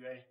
You ready?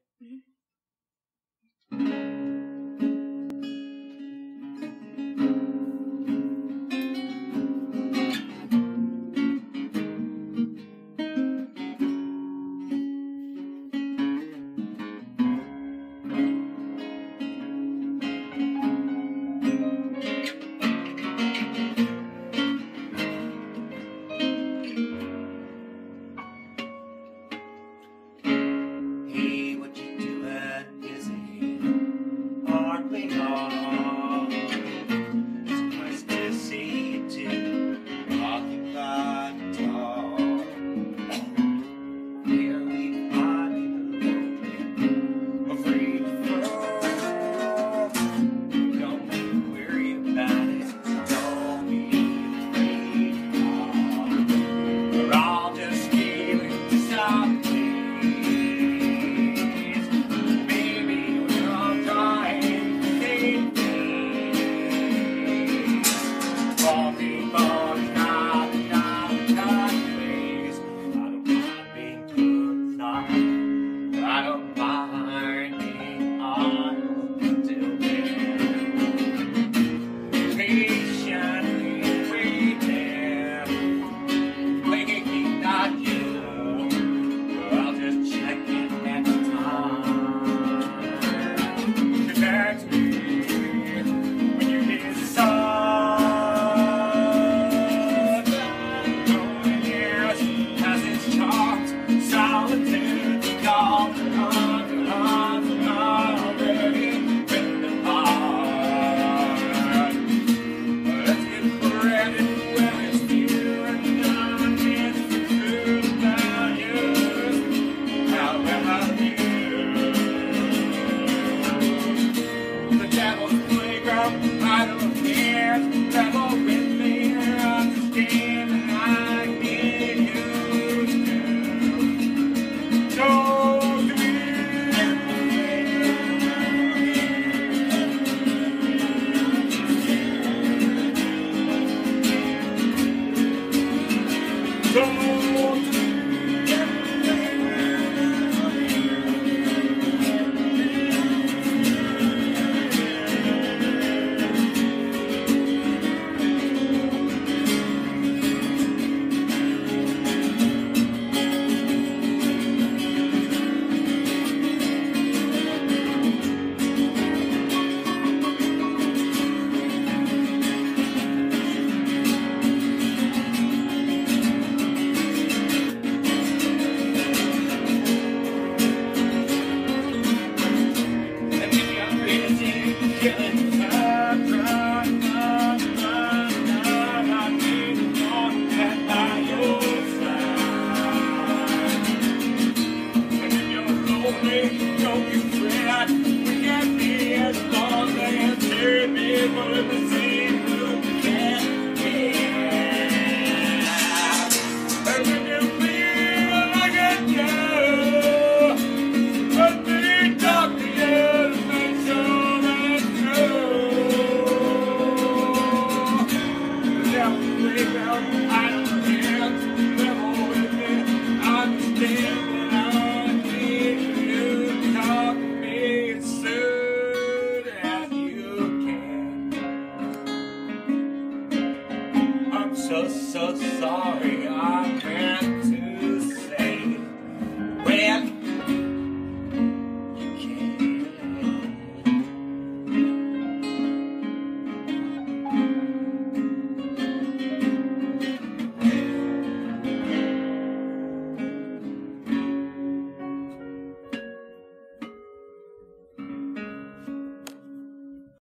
You. Don't you fret, we can be as long as you're able to sorry.